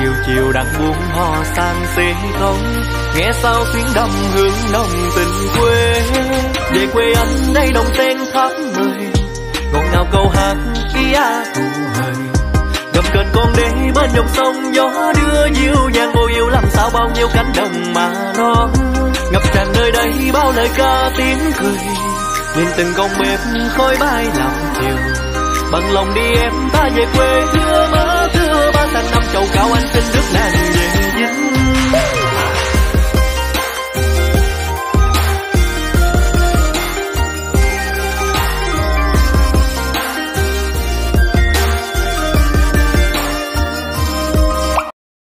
chiều chiều đang buông hoa sang xế không. Nghe sao tiếng đầm hương nồng tình quê. Về quê anh đây đồng tên tháp mười ngọt ngào câu hát kia cụ hời. Ngập cơn con đê bên dòng sông gió đưa dịu dàng vô yêu làm sao bao nhiêu cánh đồng mà non ngập tràn nơi đây bao lời ca tiếng cười. Nhìn từng con bếp khói bay làm chiều. Bằng lòng đi em ta về quê thưa mới